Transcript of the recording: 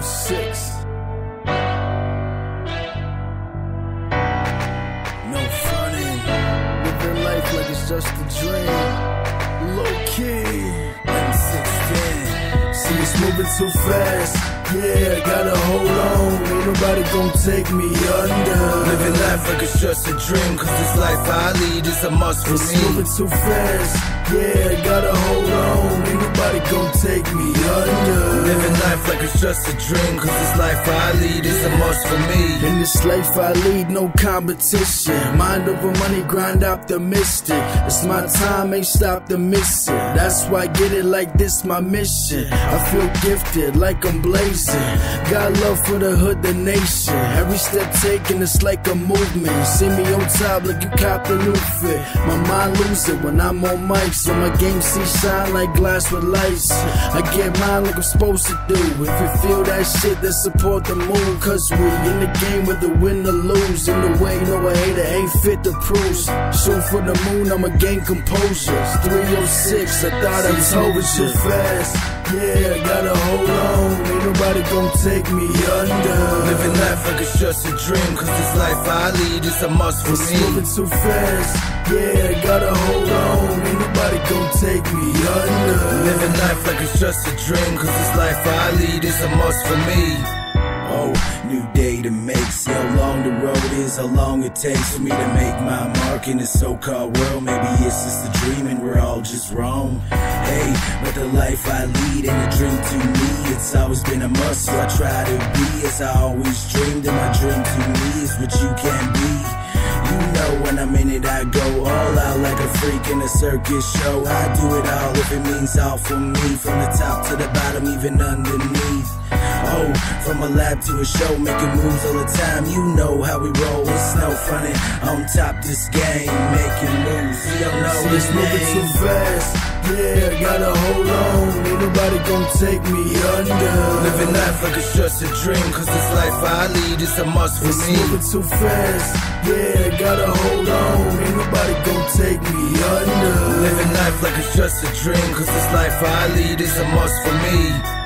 306. No fronting. Living life like it's just a dream. Low key. M16. See, it's moving too fast. Yeah, gotta hold on. Ain't nobody gonna take me under. Living life like it's just a dream, cause this life I lead is a must for It's me. moving too fast. Yeah, gotta hold on. Ain't nobody gonna take me just a dream, cause this life I lead is a must for me. In this life I lead, no competition. Mind over money, grind optimistic. It's my time, ain't stop the miss it. That's why I get it like this, my mission. I feel gifted, like I'm blazing. Got love for the hood, the nation. Every step taken, it's like a movement. See me on top, like you cop the new fit. My mind lose it when I'm on mic, so my game see shine like glass with lights. I get mine like I'm supposed to do. If feel that shit, that support the move. Cause we in the game with the win or lose. In the way, no a hater ain't fit to prove. Shoot for the moon, I'ma gain composure. 306, I thought I was over too fast. Yeah, I gotta hold on. Ain't nobody gonna take me under. Living life like it's just a dream, cause this life I lead is a must for It's me. moving too fast. Yeah, I gotta hold on. Ain't nobody gonna take me under. Life like it's just a dream, cause this life I lead is a must for me. Oh, new day to make. See how long the road is, how long it takes for me to make my mark in this so called world. Maybe it's just a dream and we're all just wrong. Hey, but the life I lead ain't a dream to me. It's always been a must, so I try to be as I always dreamed. And my dream to me is what you can freak in a circus show. I do it all if it means all for me. From the top to the bottom, even underneath. Oh, from a lab to a show, making moves all the time. You know how we roll. It's no funny. On top this game, making moves. You don't know See, it's his moving too fast. Yeah, gotta hold on. Ain't nobody gonna take me under. Living life like it's just a dream, cause this life I lead is a must for It's me. moving too fast. Yeah, gotta hold on. Ain't nobody gonna take me under. Living life like it's just a dream, cause this life I lead is a must for me.